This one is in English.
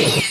Yeah.